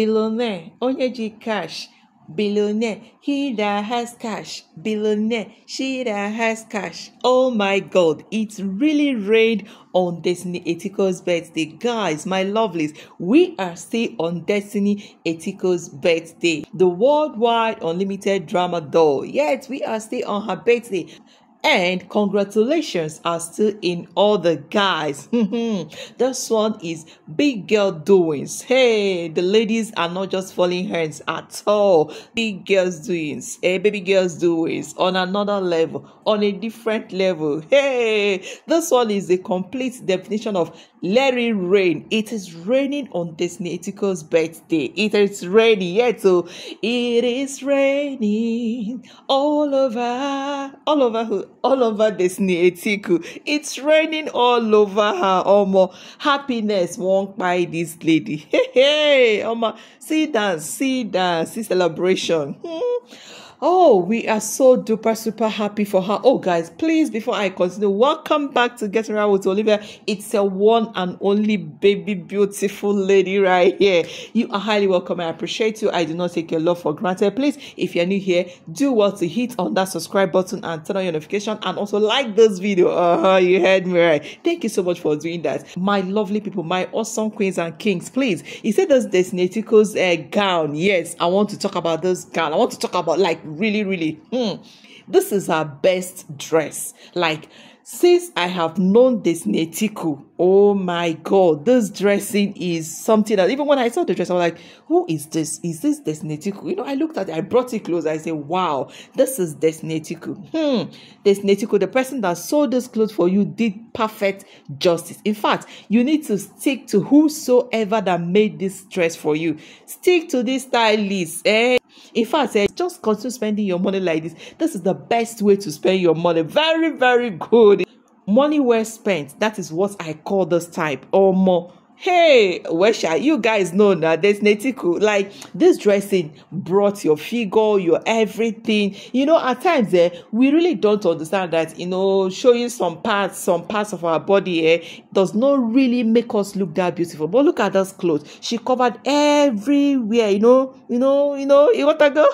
billionaire. Onyeji cash, billionaire. He that has cash, billionaire. She that has cash. Oh my God, it's really rained on Destiny Etiko's birthday. Guys, my lovelies, we are still on Destiny Etiko's birthday. The worldwide unlimited drama doll. Yet, we are still on her birthday. And congratulations are still in all the guys. this one is big girl doings. Hey, the ladies are not just falling hands at all. Big girls doings. Hey, baby girls doings on another level, on a different level. Hey, this one is a complete definition of Larry rain. It is raining on Destiny Etiko's birthday. It is raining yet, so it is raining all over, all over who, all over Destiny Etiko. It's raining all over her. Omo, happiness won't buy this lady. Hey, hey, Omo, see dance, see dance, see celebration. Hmm. Oh, we are so duper super happy for her. Oh, guys, please, before I continue, welcome back to Getting It Right with Olivia. It's a one and only baby, beautiful lady right here. You are highly welcome. I appreciate you. I do not take your love for granted. Please, if you're new here, do well to hit on that subscribe button and turn on your notification and also like this video. Uh-huh, you heard me right. Thank you so much for doing that. My lovely people, my awesome queens and kings, please. He said this Destiny Etiko's uh, gown. Yes, I want to talk about this gown. I want to talk about like really, really, hmm, this is her best dress. Like, since I have known Destiny Etiko, oh my god, this dressing is something that even when I saw the dress, I was like, who is this? Is this Destiny Etiko? You know, I looked at it, I brought it close, I said, wow, this is Destiny Etiko. Hmm, Destiny Etiko, the person that sold this clothes for you did perfect justice. In fact, you need to stick to whosoever that made this dress for you. Stick to this stylist. Eh? In fact, eh, just continue spending your money like this. This is the best way to spend your money. Very, very good. Money well spent. That is what I call this type. Or more. Hey, Wesha, you guys know that there's Netiku. Like this dressing brought your figure, your everything. You know, at times eh, we really don't understand that, you know, showing some parts, some parts of our body eh, does not really make us look that beautiful. But look at this clothes. She covered everywhere, you know, you know, you know, you want to go?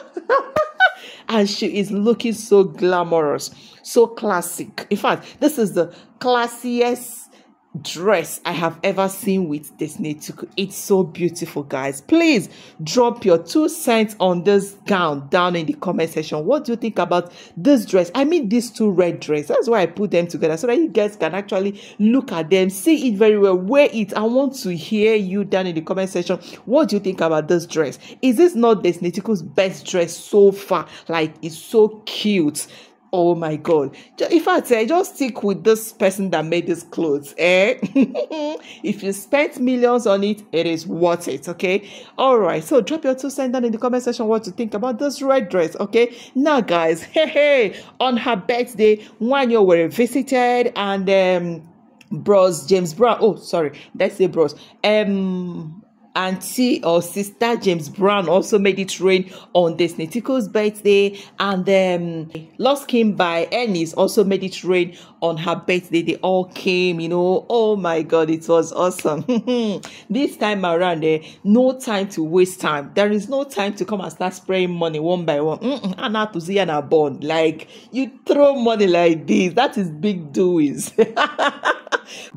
and she is looking so glamorous, so classic. In fact, this is the classiest dress I have ever seen with Destiny Etiko. It's so beautiful, guys. Please drop your two cents on this gown down in the comment section. What do you think about this dress? I mean, these two red dresses. That's why I put them together so that you guys can actually look at them, see it very well, wear it. I want to hear you down in the comment section. What do you think about this dress? Is this not Destiny Etiko's best dress so far? Like, it's so cute oh my god. In fact eh, just stick with this person that made this clothes eh? If you spent millions on it it is worth it okay? All right so drop your two cents down in the comment section what you think about this red dress okay? Now guys hey hey on her birthday when you were visited and um bros james brown oh sorry let's say bros um auntie or sister James Brown also made it rain on Destiny Etiko's birthday, and um, Lost King by Ennis also made it rain on her birthday. They all came, you know. Oh my God, it was awesome. this time around, eh, no time to waste time. There is no time to come and start spraying money one by one. And to see an bond. Like you throw money like this, that is big doings.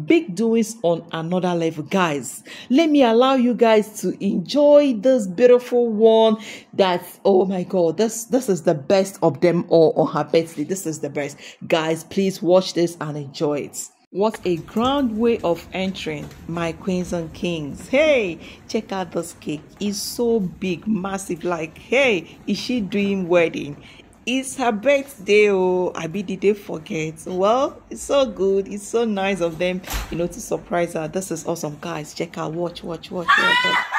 big doings on another level. Guys let me allow you guys to enjoy this beautiful one that oh my god this this is the best of them all on her birthday. This is the best. Guys please watch this and enjoy it. What a grand way of entering my queens and kings. Hey check out this cake. It's so big massive like hey is she doing wedding it's her birthday oh i be did they forget? Well it's so good. It's so nice of them you know to surprise her. This is awesome. Guys check out watch watch watch watch, watch.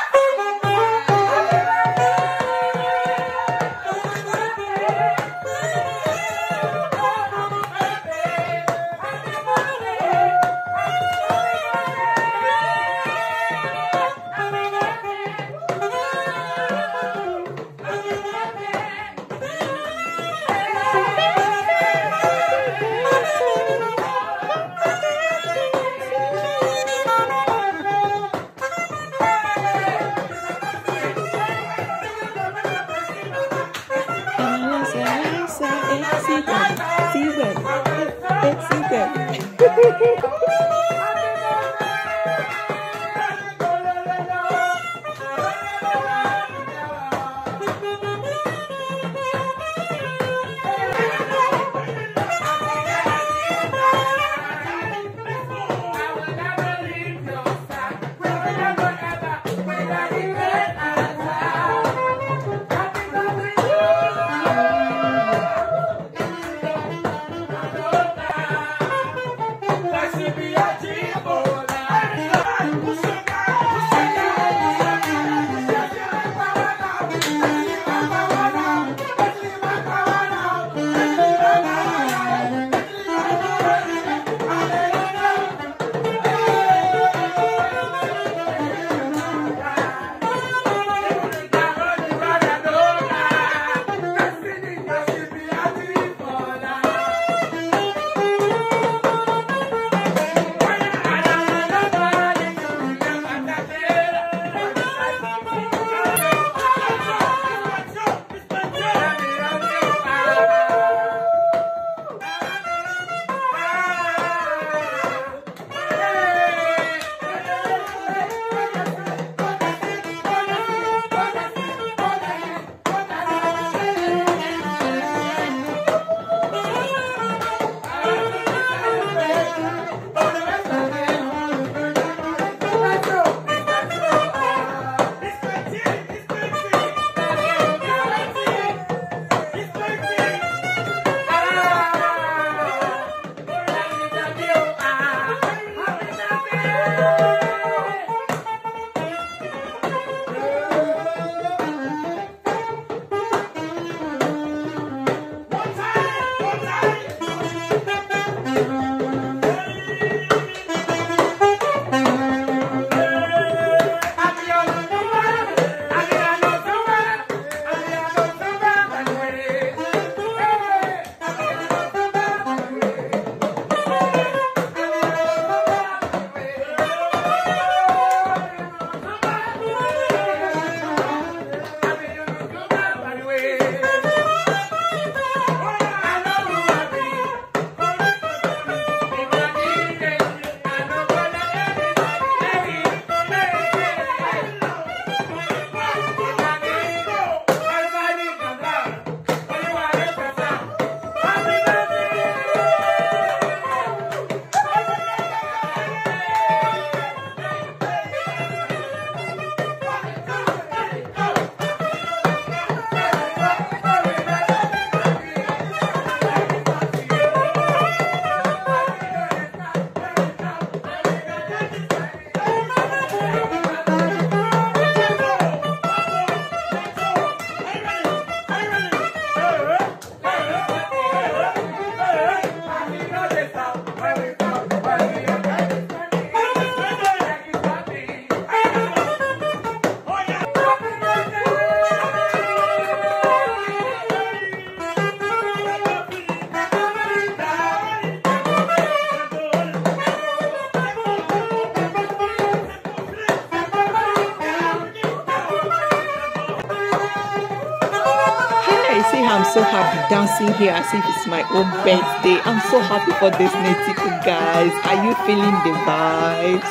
I'm so happy dancing here as if it's my own birthday. I'm so happy for this native guys. Are you feeling the vibes?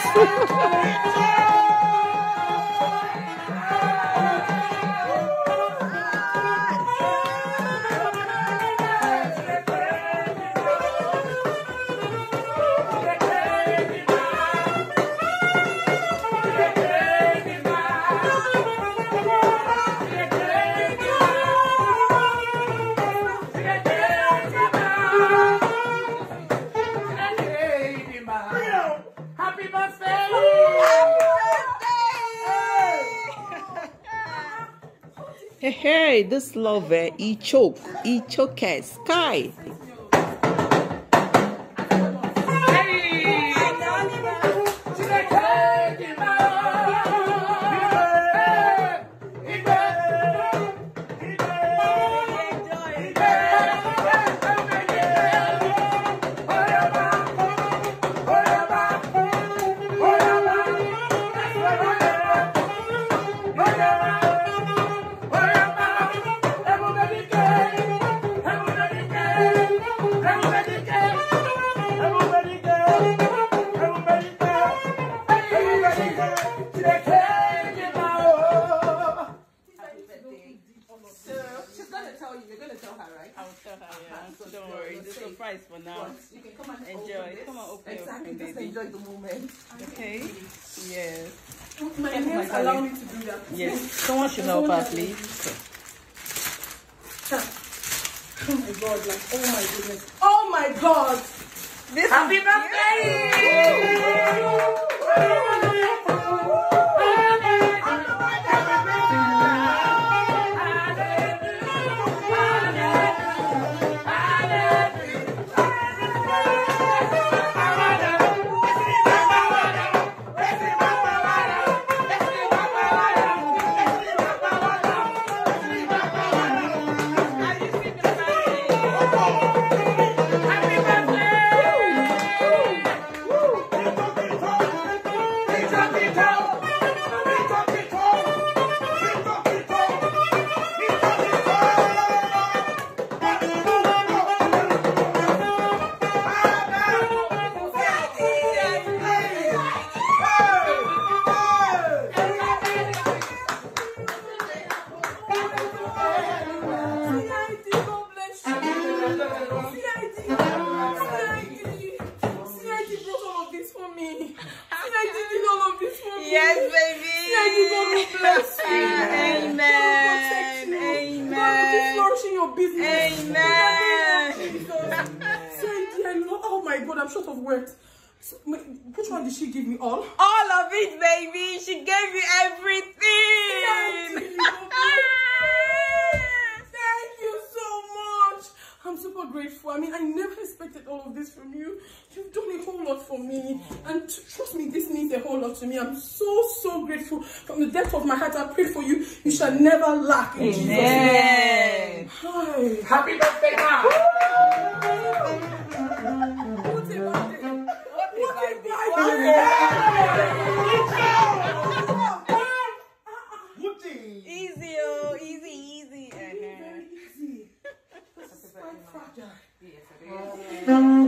This lover, he choke, he choke sky. enjoy. Come on, open Exactly, your just baby. enjoy the moment. Okay. Yes. My nails allow me to do that. Yes. Someone should help her, please. Oh my god, like, oh my goodness. Oh my god! This Happy Yes, Amen. Amen. flourishing your business. Amen. Oh my god, I'm short of words. So, which one did she give me? All? All of it, baby. She gave you everything. I'm super grateful. I mean, I never expected all of this from you. You've done a whole lot for me. And trust me, this means a whole lot to me. I'm so, so grateful. From the depth of my heart, I pray for you. You shall never lack in Jesus' name. Hi. Happy birthday, Ma! What a birthday. What a Happy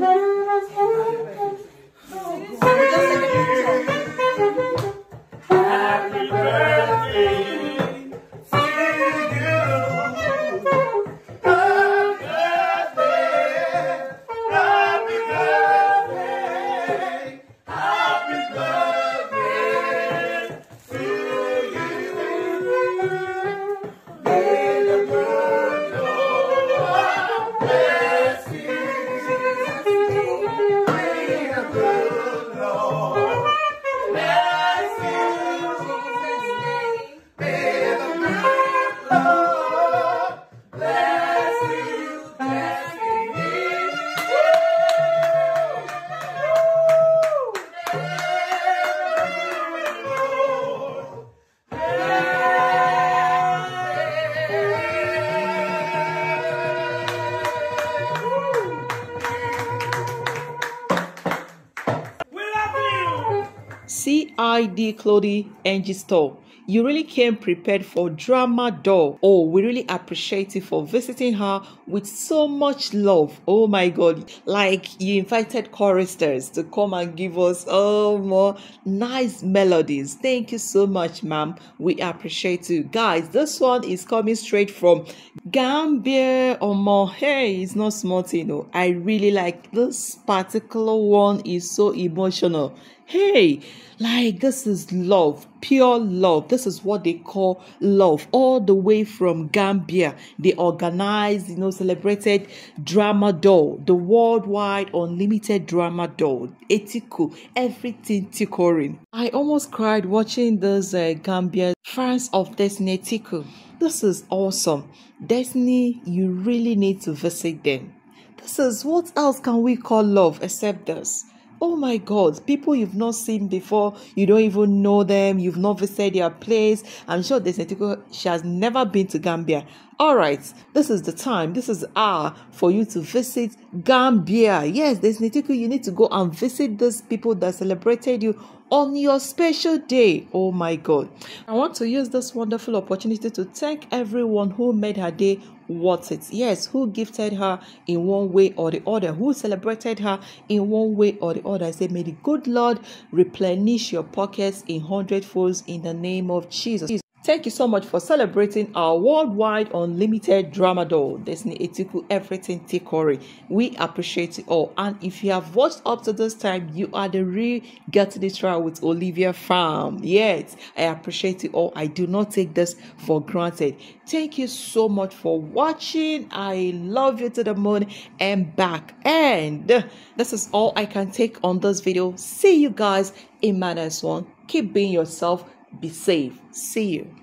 CID Clothing NG Store. You really came prepared for Drama Doll. Oh, we really appreciate you for visiting her with so much love. Oh my God. Like you invited choristers to come and give us oh more nice melodies. Thank you so much, ma'am. We appreciate you. Guys, this one is coming straight from Gambia or more. Hey, it's not small, you oh. know. I really like this particular one is so emotional. Hey, like this is love, pure love. This is what they call love. All the way from Gambia, they organized, you know, celebrated drama doll, the worldwide unlimited drama doll, Etiku, everything tickling. I almost cried watching this uh, Gambia fans of Destiny Etiko. This is awesome. Destiny, you really need to visit them. This is what else can we call love except this? Oh my God, people you've not seen before, you don't even know them, you've not visited their place. I'm sure Destiny Etiko, she has never been to Gambia. All right, this is the time, this is hour for you to visit Gambia. Yes, Destiny Etiko, you need to go and visit those people that celebrated you on your special day. Oh my God. I want to use this wonderful opportunity to thank everyone who made her day worth it. Yes, who gifted her in one way or the other, who celebrated her in one way or the other. I say, may the good Lord replenish your pockets in hundredfolds in the name of Jesus. Thank you so much for celebrating our worldwide unlimited Dramadol, Destiny Etiko, everything Tikori. We appreciate it all. And if you have watched up to this time, you are the real Get the Trial with Olivia Farm. Yes, I appreciate it all. I do not take this for granted. Thank you so much for watching. I love you to the moon and back. And this is all I can take on this video. See you guys in my next one. Keep being yourself be safe. See you.